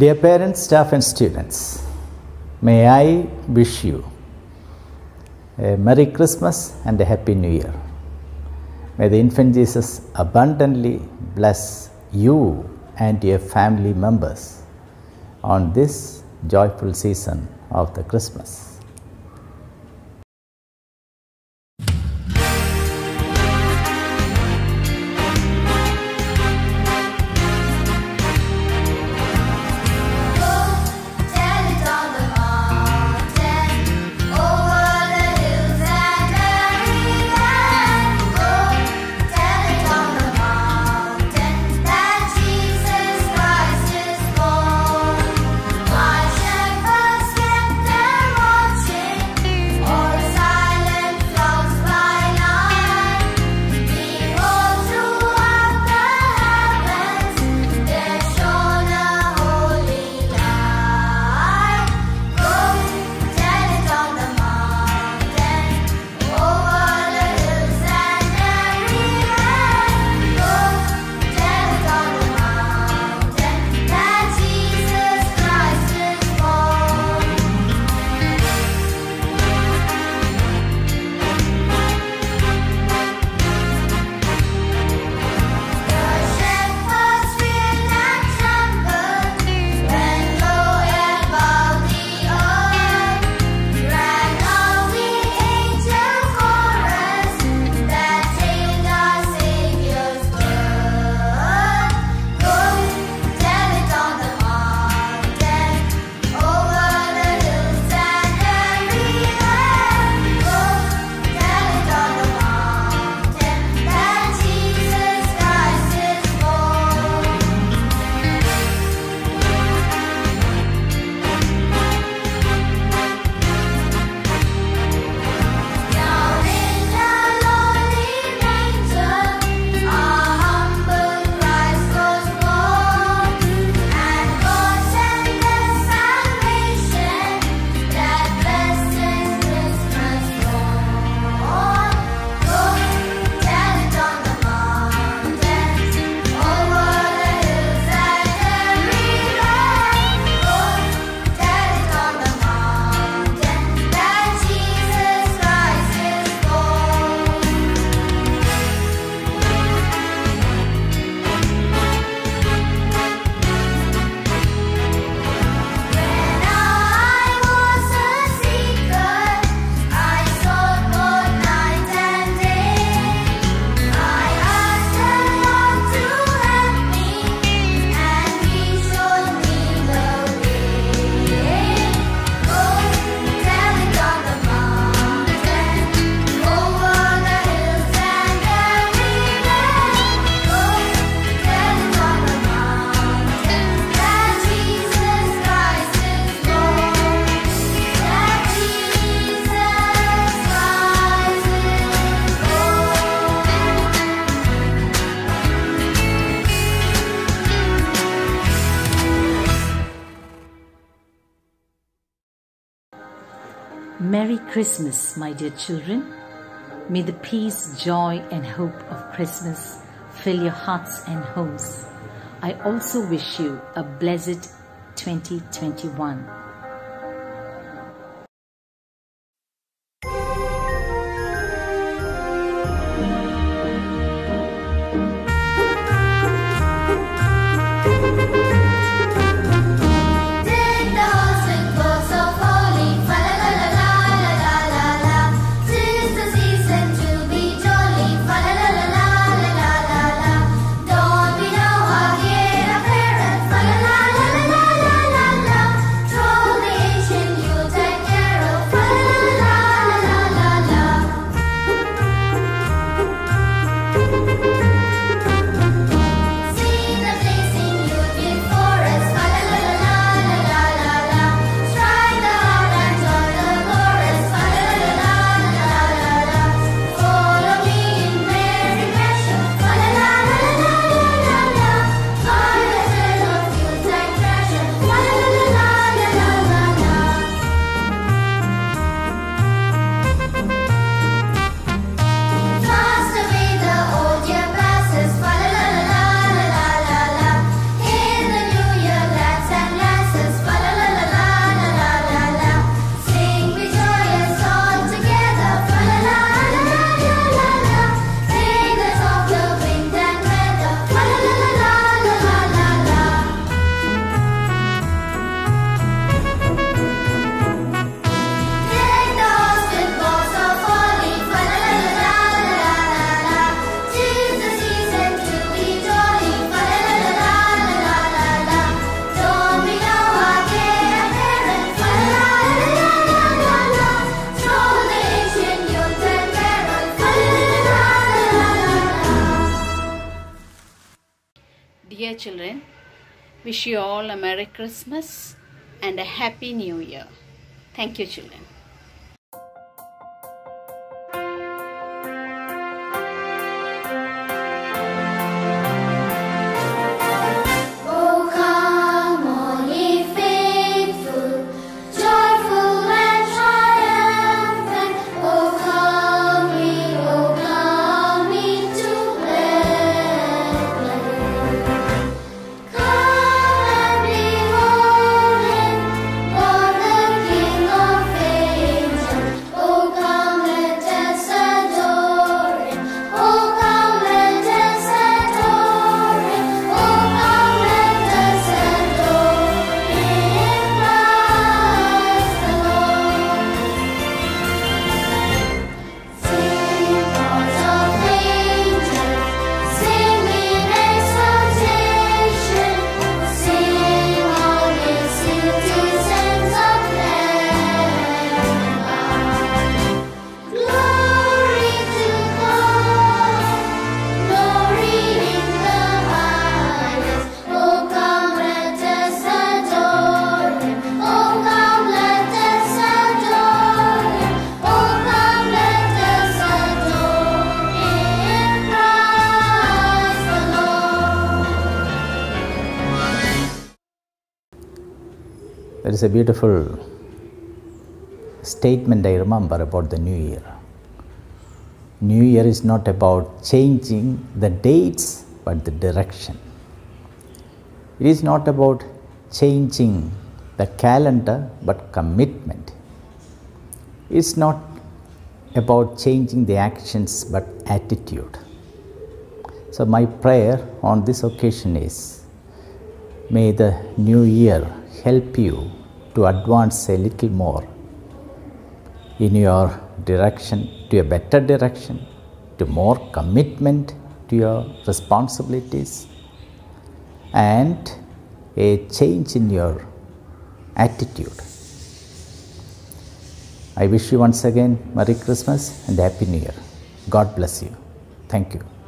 Dear parents, staff, and students, may I wish you a Merry Christmas and a Happy New Year. May the infant Jesus abundantly bless you and your family members on this joyful season of the Christmas. Merry Christmas, my dear children. May the peace, joy, and hope of Christmas fill your hearts and homes. I also wish you a blessed 2021. Children. Wish you all a Merry Christmas and a Happy New Year. Thank you, children. There is a beautiful statement I remember about the New Year. New Year is not about changing the dates but the direction. It is not about changing the calendar but commitment. It's not about changing the actions but attitude. So, my prayer on this occasion is May the new year help you to advance a little more in your direction, to a better direction, to more commitment to your responsibilities, and a change in your attitude. I wish you once again Merry Christmas and Happy New Year. God bless you. Thank you.